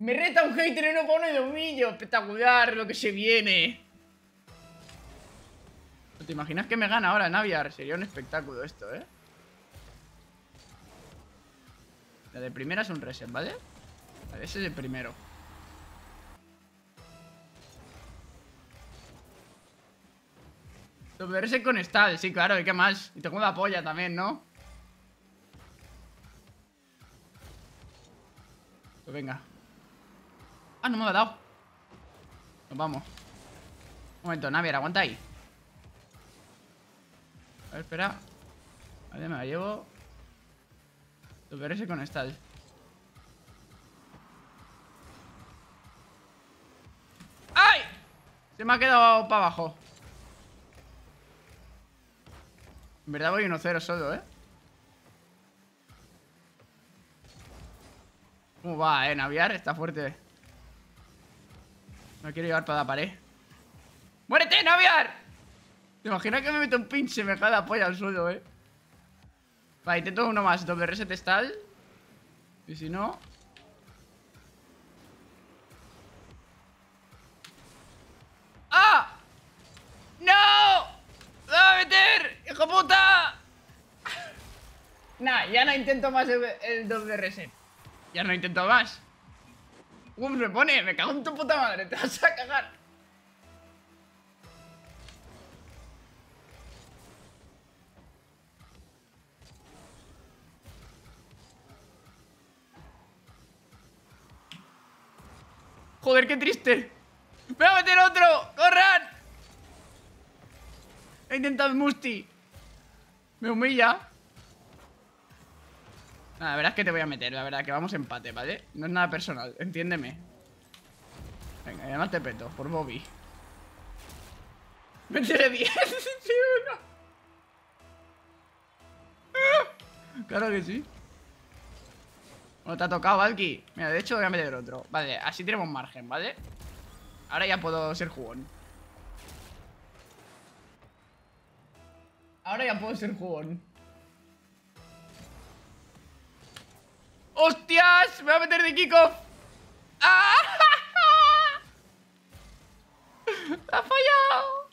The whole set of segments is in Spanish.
Me reta un hater en uno pone de humillo. Espectacular lo que se viene. ¿Te imaginas que me gana ahora Naviar? Sería un espectáculo esto, ¿eh? La de primera es un reset, ¿vale? Vale, ese es el primero. Doble reset con Stall, sí, claro, ¿y qué más? Y tengo la polla también, ¿no? Pues venga. Ah, no me ha dado. Nos vamos. Un momento, Navier, aguanta ahí. A ver, espera. Vale, me la llevo. ese con Stall. ¡Ay! Se me ha quedado para abajo. En verdad voy 1-0 solo, ¿eh? ¿Cómo va, eh? Naviar está fuerte. No quiero llevar para la pared. ¡Muérete, Naviar! ¿Te imaginas que me meto un pinche me cae la polla al suelo, eh? Vale, intento uno más. Doble reset stall. Y si no... ¡Ah! ¡No! ¡Lo va a meter! ¡Hijo puta! Nah, ya no intento más el, doble reset. Ya no intento más. ¿Cómo me pone? Me cago en tu puta madre. Te vas a cagar. Joder, qué triste. ¡Me va a meter otro! ¡Corran! He intentado Musti. Me humilla. La verdad es que te voy a meter, la verdad, que vamos empate, ¿vale? No es nada personal, entiéndeme. Venga, además te peto, por Bobby. Meteré 10, sí, Claro que sí. No te ha tocado, Valky. Mira, de hecho voy a meter otro. Vale, así tenemos margen, ¿vale? Ahora ya puedo ser jugón. Ahora ya puedo ser jugón. ¡Hostias! Me voy a meter de kickoff. ¡Ah! ¡Ha fallado!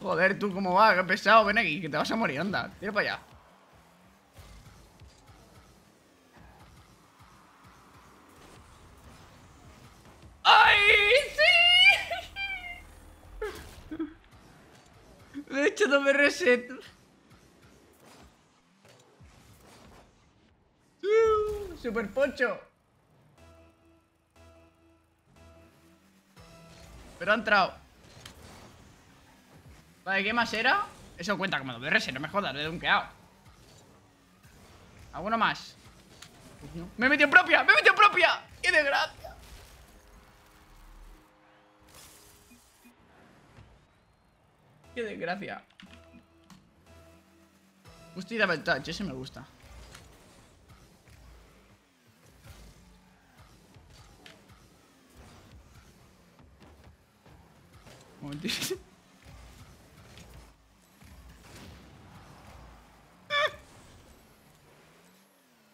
Joder, tú cómo vas, qué pesado, ven aquí, que te vas a morir, anda, tira para allá. ¡Ay! ¡Sí! De hecho super pocho. Pero ha entrado. Vale, ¿qué más era? Eso cuenta como doble no me jodas, le he dunkeado. ¿Alguno más? ¡Me he metido propia! ¡Me he metido propia! ¡Qué desgracia! ¡Qué desgracia! Justi double touch, ese me gusta.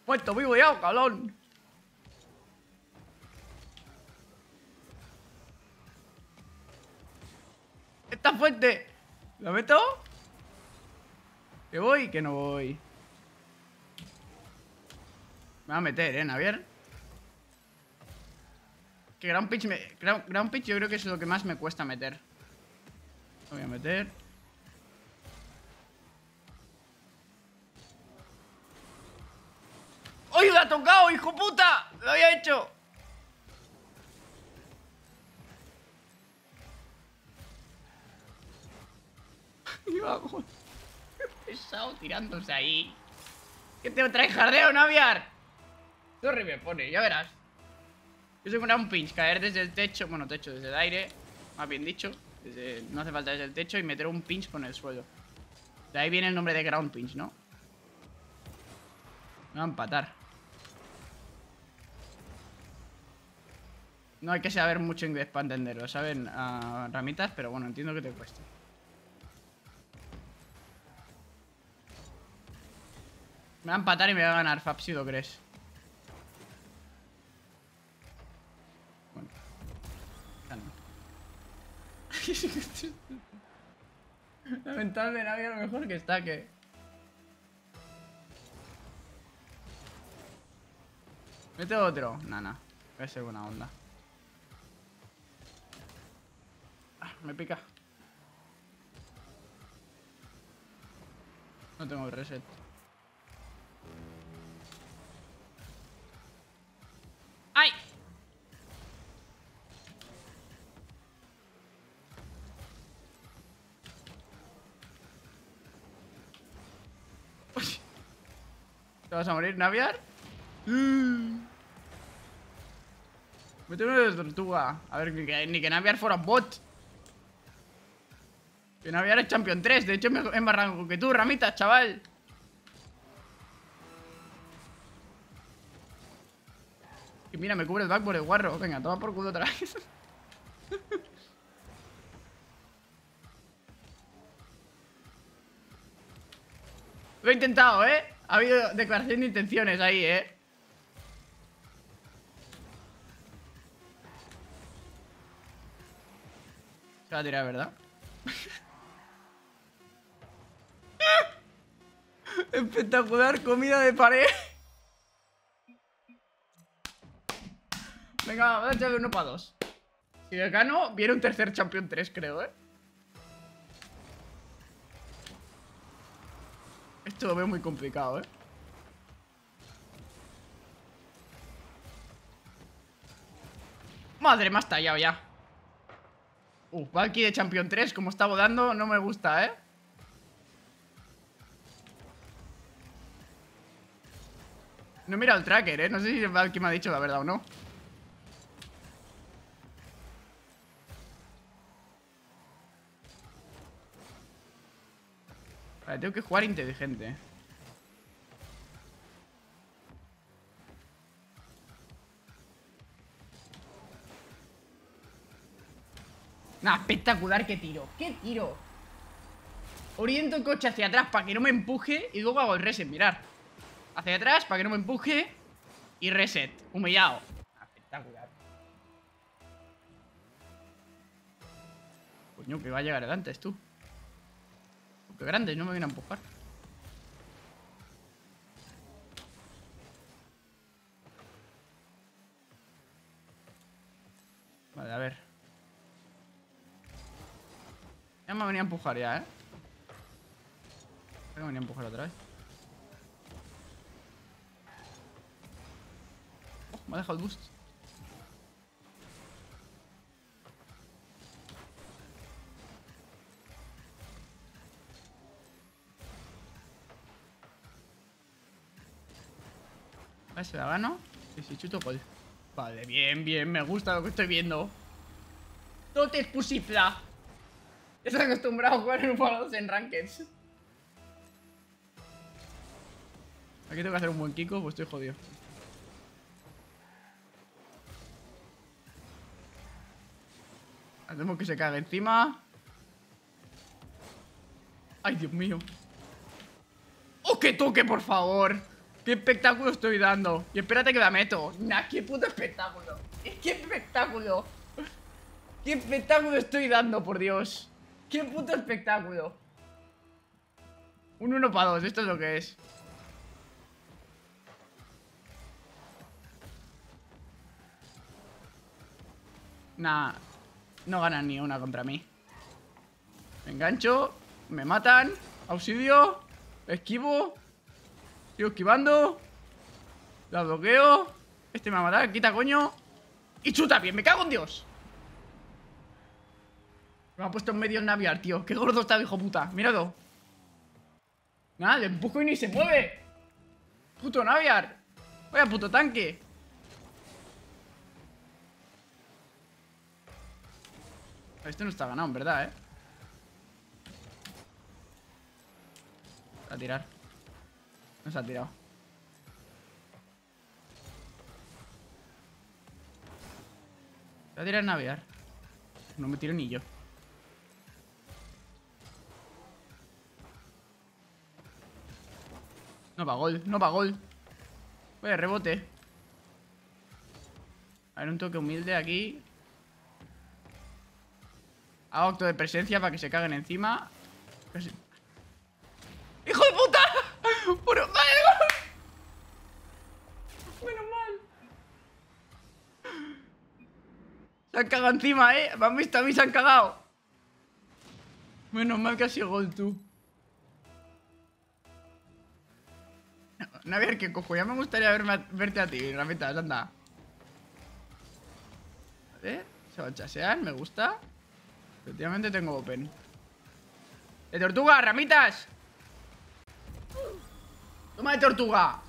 Muerto vivo ya, cabrón. Está fuerte. ¿Lo meto? ¿Que voy? Que no voy. Me va a meter, ¿eh, Navier? Que Ground Pitch me... Ground Pitch yo creo que es lo que más me cuesta meter. Lo voy a meter. ¡Oye, lo ha tocado, hijo puta! ¡Lo había hecho! Y vamos. Tirándose ahí. ¿Qué te trae jardeo, Naviar? Torre me pone, ya verás. Yo soy un pinch, caer desde el techo, bueno, techo, desde el aire, más bien dicho. no hace falta desde el techo y meter un pinch con el suelo. De ahí viene el nombre de ground pinch, ¿no? Me va a empatar. No hay que saber mucho inglés para entenderlo, saben a ramitas, pero bueno, entiendo que te cuesta. Me va a empatar y me va a ganar Fab, si lo crees. Bueno. La mental de Navi a lo mejor que está, que... Mete otro. Nah. Voy a ser buena onda. Ah, me pica. No tengo reset. ¿Te vas a morir, Naviar? Mm. Mete uno de tortuga. A ver, ni que, ni Naviar fuera bot. Que Naviar es Champion 3. De hecho, es más rango que tú, ramitas, chaval. Y mira, me cubre el back por el guarro. Venga, toma por culo otra. Lo he intentado, ¿eh? Ha habido declaración de intenciones ahí, ¿eh? Se va a tirar, ¿verdad? Espectacular comida de pared. Venga, voy a echarle uno para dos. Si gano, viene un tercer Champion 3, creo, ¿eh? Esto lo veo muy complicado, ¿eh? Madre, me ha estallado ya. Uh, Valky de Champion 3, como está volando, no me gusta, ¿eh? No he mirado el tracker, ¿eh? No sé si Valky me ha dicho la verdad o no. Vale, tengo que jugar inteligente. Nah, espectacular, qué tiro. ¡Qué tiro! Oriento el coche hacia atrás para que no me empuje y luego hago el reset, mirar. Hacia atrás para que no me empuje y reset. Humillado. espectacular. Coño, que va a llegar adelante, es tú. Grande, no me viene a empujar. Vale, a ver. Ya me venía a empujar ya, ¿eh? Me venía a empujar otra vez. Oh, me ha dejado el boost. Vale, se la gano. Sí, sí, chuto gol. Vale, bien, bien, me gusta lo que estoy viendo. Todo es pusipla. Estoy acostumbrado a jugar en un 2 en Rankeds. Aquí tengo que hacer un buen Kiko, pues estoy jodido. Hacemos que se cague encima. Ay, Dios mío. ¡Oh, que toque, por favor! ¡Qué espectáculo estoy dando! Y espérate que la meto. Nah, qué puto espectáculo. ¡Qué espectáculo! ¡Qué espectáculo estoy dando, por Dios! ¡Qué puto espectáculo! Un 1 para 2, esto es lo que es. Nah, no ganan ni una contra mí. Me engancho, me matan, auxilio, esquivo, sigo esquivando, la bloqueo, este me va a matar, quita coño, y chuta bien, me cago en Dios. Me ha puesto en medio el Naviar, tío. Qué gordo está, hijo puta. Míralo. Nada, le empujo y ni se mueve. Puto Naviar. Vaya puto tanque. Este no está ganado, en verdad, ¿eh? a tirar. No se ha tirado. Va a tirar Naviar. No me tiro ni yo. No va gol, no va gol. Vaya rebote. A ver, un toque humilde aquí. Hago acto de presencia para que se caguen encima. ¡Hijo de puta! ¡Puro mal! Menos mal. Se han cagado encima, ¿eh? Me han visto a mí, se han cagado. Menos mal que ha sido gol, tú. No, a ver qué cojo. Ya me gustaría verte a ti, ramitas, anda. A ver, se va a chasear, me gusta. Efectivamente tengo open. ¡De tortuga, ramitas! ¡Toma de tortuga!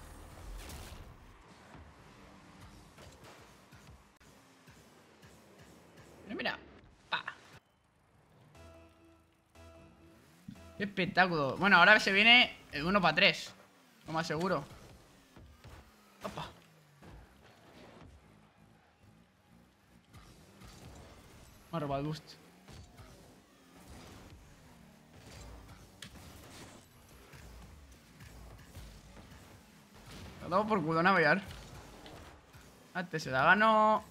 Mira, mira. Pa. ¡Qué espectáculo! Bueno, ahora se viene el 1 para 3. Lo más seguro. Opa. Me ha robado el boost. Lo dado por culo navegar. Antes se la gano.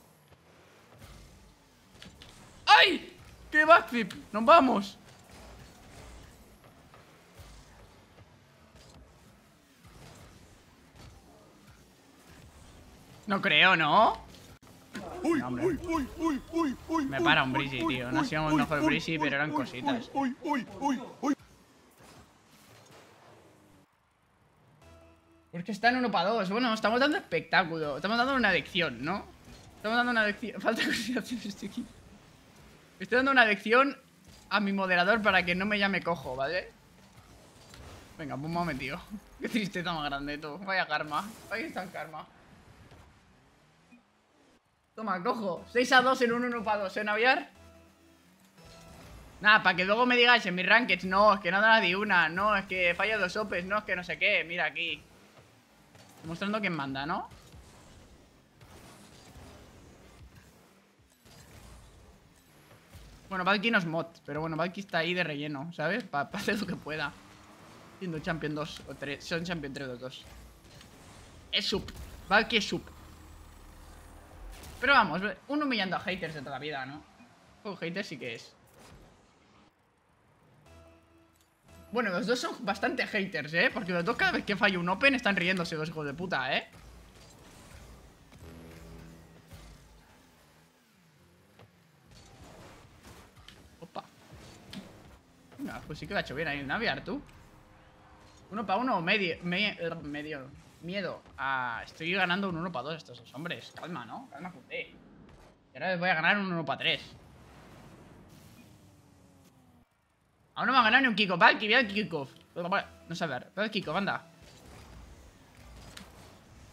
¡Ay! ¡Qué backflip! ¡Nos vamos! No creo, ¿no? Uy, uy, uy, uy, uy, uy, Me para un Breezy, tío. No hacíamos mejor Breezy, pero eran cositas. Uy, uy, uy, uy. Porque está en uno para dos. Bueno, estamos dando espectáculo. Estamos dando una lección, ¿no? Estamos dando una lección. Falta consideración de este equipo. Estoy dando una lección a mi moderador para que no me llame cojo, ¿vale? Venga, pues me tío. Qué tristeza más grande, tú. Vaya karma. Ahí está el karma. Toma, cojo. 6 a 2 en un 1 para 2, ¿eh, Naviar? Nada, para que luego me digáis en mis rankings, no, es que no da ni una, no, es que falla dos opes, no, es que no sé qué, mira aquí. Demostrando quién manda, ¿no? Bueno, Valky no es mod, pero bueno, Valky está ahí de relleno, ¿sabes? Para hacer lo que pueda. Siendo Champion 2 o 3, son Champion 3 o 2. Es sub, Valky es sub. Pero vamos, uno humillando a haters de toda la vida, ¿no? Un haters sí que es. Bueno, los dos son bastante haters, ¿eh? Porque los dos cada vez que fallo un open están riéndose los hijos de puta, ¿eh? Opa. Venga, pues sí que lo ha hecho bien ahí el Naviar, tú. Uno para uno, medio, medio, medio. Miedo. Ah, estoy ganando un 1 para 2 estos dos hombres. Calma, ¿no? Calma, Y ahora les voy a ganar un 1 para 3. Aún no me ha ganado ni un kickoff. Valky, ve el kickoff. No sé, a ver. Ve el kickoff, anda.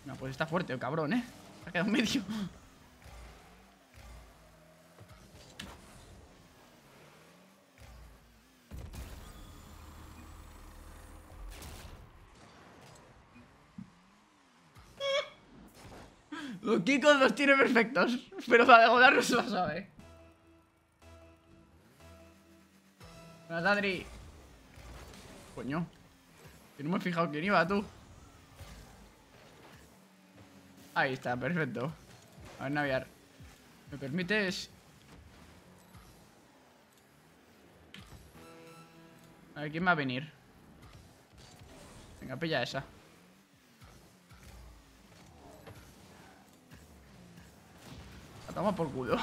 No, pues está fuerte cabrón, ¿eh? Ha quedado medio. Los Kikos los tiene perfectos. Pero para degolar no se lo sabe. Buenas, Adri. Coño. Que no me he fijado quién iba, tú. Ahí está, perfecto. A ver, Naviar. ¿Me permites? A ver, ¿quién va a venir? Venga, pilla esa. toma por culo.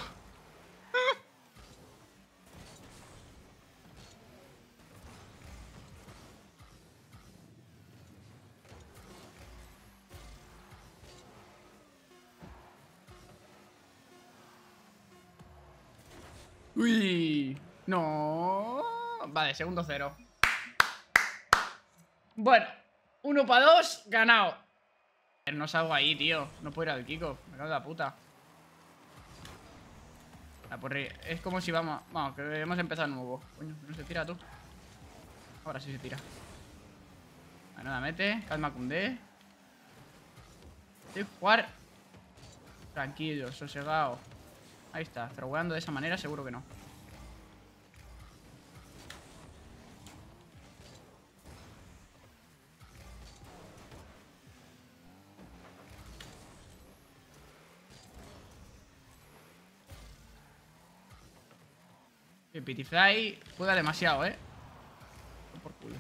Segundo cero. Bueno, uno para dos, ganado. No salgo ahí, tío. No puedo ir al Kiko. Me cago la puta. Es como si vamos... Vamos, que hemos empezado nuevo. Coño, no se tira tú. Ahora sí se tira. Bueno, la mete. Calma D Estoy jugar... Tranquilo, sosegado. Ahí está. Throweando de esa manera seguro que no. Que Pitify juega demasiado, ¿eh? Por culo.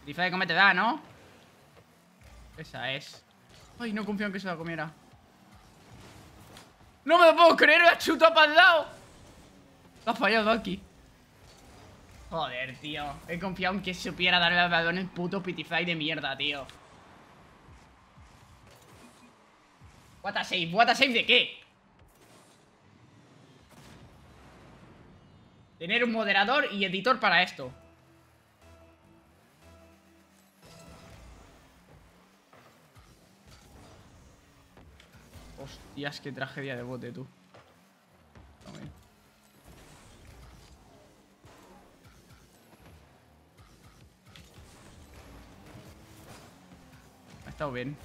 Pitify, ¿cómo te da, no? Esa es. Ay, no confío en que se la comiera. ¡No me lo puedo creer! ¡Me ha chutado para el lado! Ha fallado aquí. Joder, tío. He confiado en que supiera darle al balón el puto Pitify de mierda, tío. What a save. What a save de qué? Tener un moderador y editor para esto. Hostias, qué tragedia de bote, tú. Ha estado bien.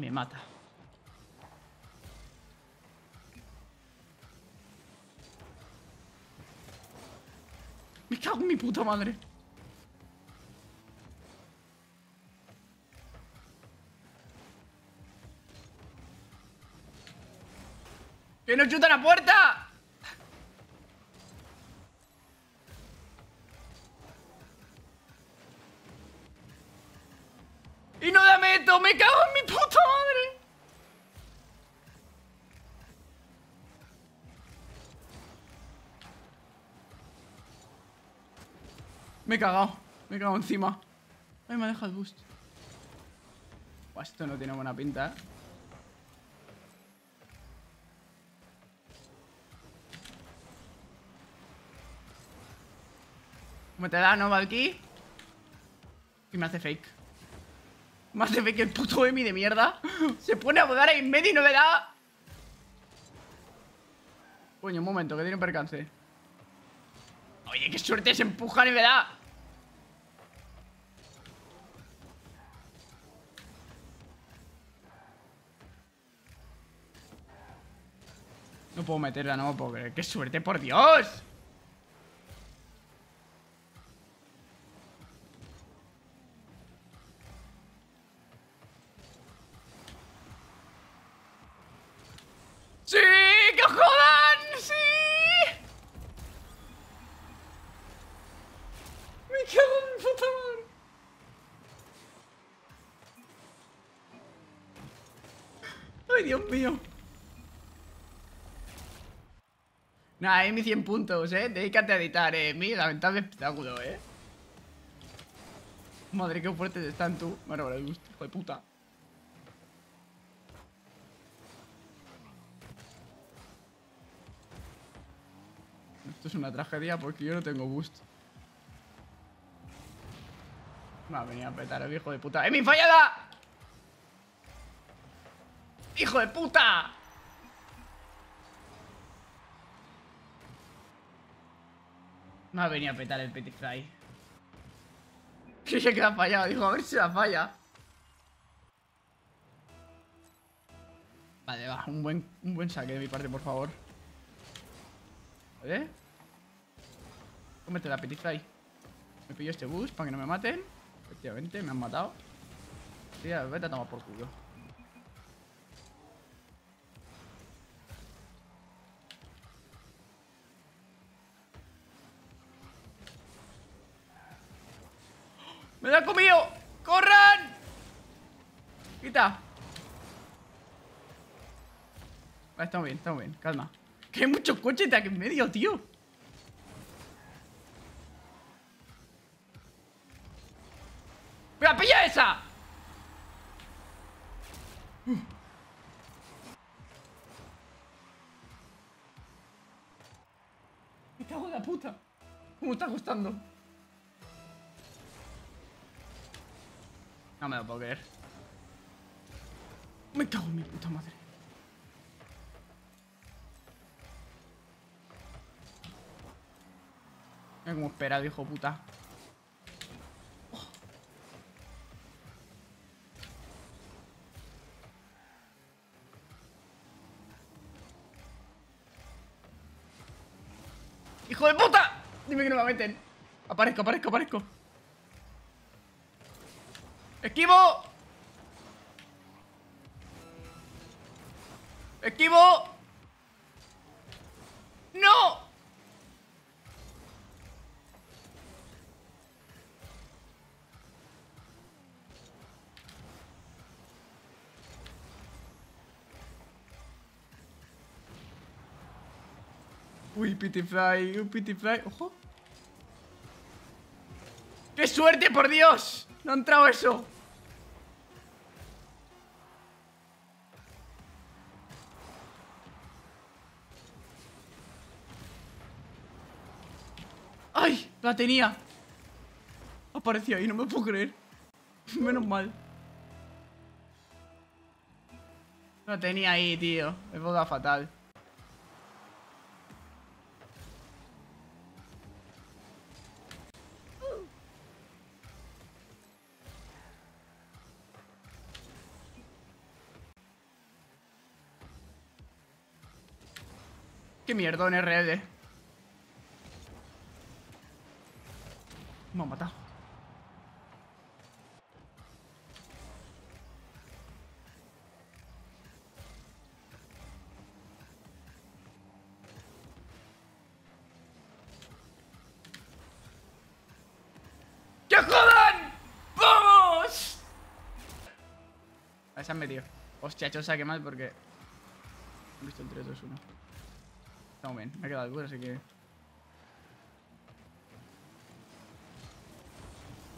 Me mata. Me cago en mi puta madre. ¡Que no chuta la puerta! Me he cagado. Me he cagado encima. Ay, me ha dejado el boost. Buah, esto no tiene buena pinta, ¿eh? ¿Cómo te da, no, Valky? Y me hace fake. Me hace fake el puto Emi de mierda. Se pone a jugar ahí en medio y no me da. Coño, un momento, que tiene un percance. Oye, qué suerte se empujan y me da. No puedo meterla, no puedo creer. ¡Qué suerte, por Dios! ¡Sí! ¡Que jodan! ¡Sí! Me cago en mi puta madre. Ay, Dios mío. Nah, Emi 100 puntos, eh. Dedícate a editar, eh. Mi lamentable espectáculo, eh. Madre, qué fuertes están tú. Bueno, vale, hijo de puta. Esto es una tragedia porque yo no tengo boost. Me ha venido a petar el hijo de puta. ¡Emi, fallada! ¡Hijo de puta! Me ha venido a petar el. Creía que la ha fallado. Dijo, a ver si la falla. Vale, va. Un buen, un buen saque de mi parte, por favor. ¿Vale? Cómete la Petit Fly. Me pillo este boost para que no me maten. Efectivamente, me han matado. Tía, vete a tomar por culo. ¡Me la ha comido! ¡Corran! Quita. Vale, estamos bien, estamos bien. Calma. Que hay muchos coches de aquí en medio, tío. ¡Venga, pilla esa! Me cago en la puta. ¿Cómo está costando? No me lo puedo creer. Me cago en mi puta madre. Mira cómo espera, hijo puta. ¡Hijo de puta! Dime que no la meten. Aparezco, aparezco, aparezco. ¡Esquivo! ¡Esquivo! ¡No! Uy, Pitify, un. ¡Ojo! ¡Qué suerte, por Dios! No ha entrado eso. Tenía. Apareció ahí, no me puedo creer. Menos mal. La tenía ahí, tío. Me ponga fatal. Qué mierdón RL. Me ha matado. ¡Que jodan! ¡Vamos! A se han metido. Hostia, chosa, qué mal porque... He visto el 3, 2, 1. No, bien, me ha quedado el así que...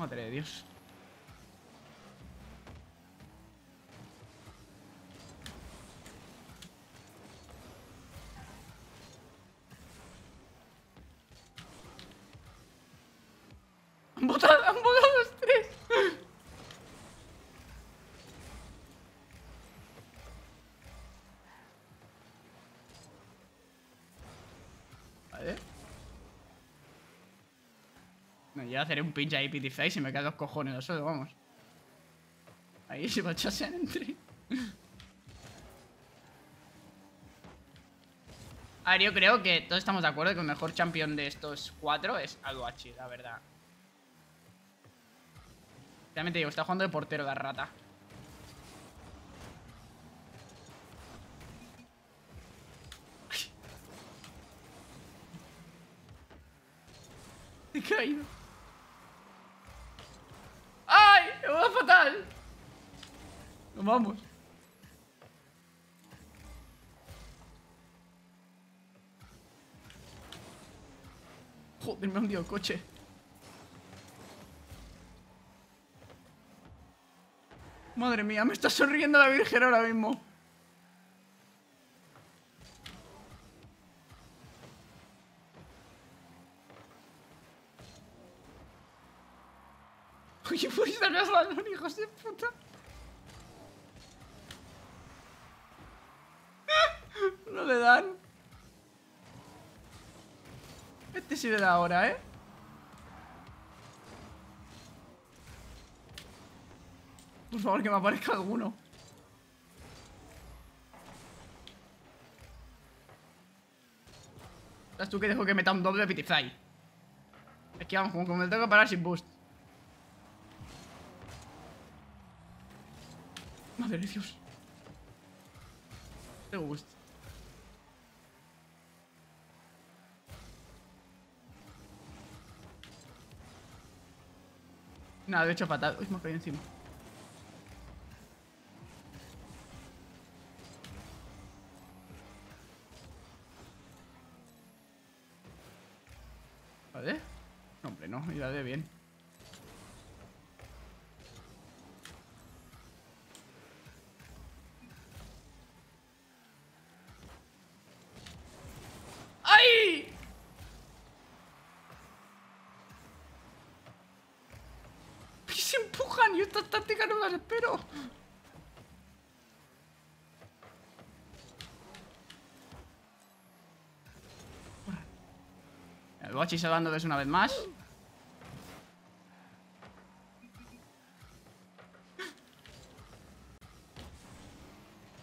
Madre de Dios. Yo haceré un pinche ahí Pityface y me caen los cojones los suelo, vamos. Ahí se va a echarse entre. A ver, yo creo que todos estamos de acuerdo que el mejor campeón de estos cuatro es Aluachi, la verdad. Realmente digo, está jugando de portero la rata. He caído. ¡Ay! ¡Me va fatal! Nos vamos. Joder, me ha hundido el coche. Madre mía, me está sonriendo la Virgen ahora mismo. Oye, pues esta es balón, hijos de puta. Le dan. Este sí le da ahora, ¿eh? Por favor, que me aparezca alguno. ¿Sabes tú que dejo que meta un doble Pitify? Es que vamos, como que me tengo que parar sin boost. Madre de Dios. Tengo boost. Nada, de hecho fatal. Uy, me caído encima. ¿Vale? No, hombre, no, irá de bien. ¡Ay! Y se empujan y estas las espero. El Bochi salvándoles una vez más.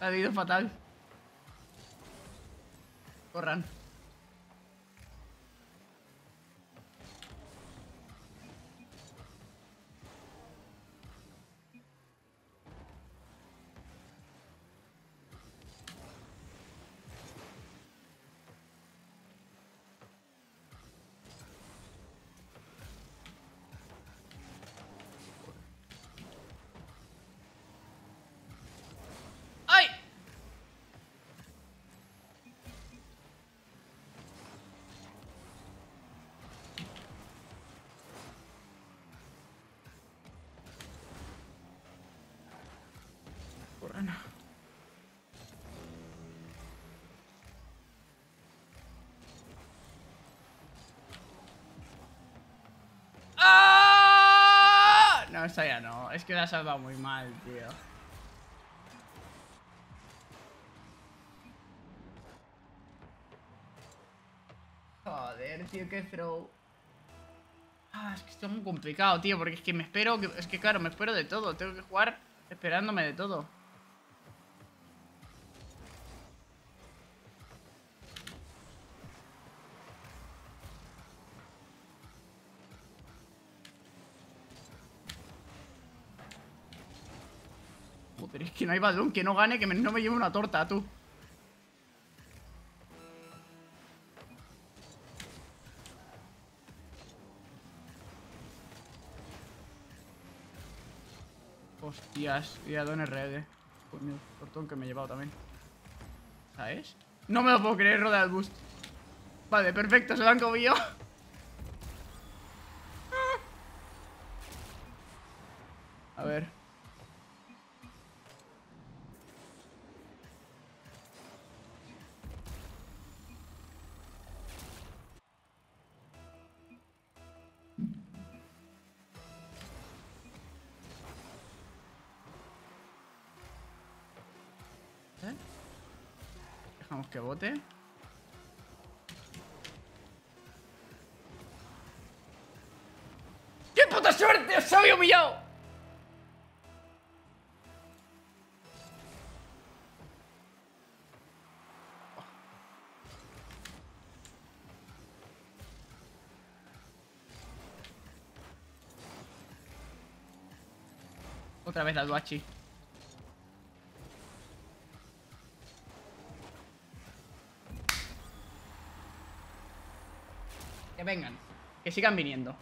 Ha ido fatal. Corran. No, esta ya no. Es que la has salvado muy mal, tío. Joder, tío, qué throw. Ah, es que está muy complicado, tío, porque es que me espero, que, es que claro, me espero de todo. Tengo que jugar esperándome de todo. Joder, es que no hay balón que no gane, que no me lleve una torta, tú. Hostias, y a Don RD. Coño, cortón que me he llevado también. ¿Sabes? No me lo puedo creer, Roda el boost. Vale, perfecto, se lo han comido. A ver. Dejamos que bote. ¡Qué puta suerte! ¡Os había humillado! Otra vez la Duachi. Vengan. Que sigan viniendo.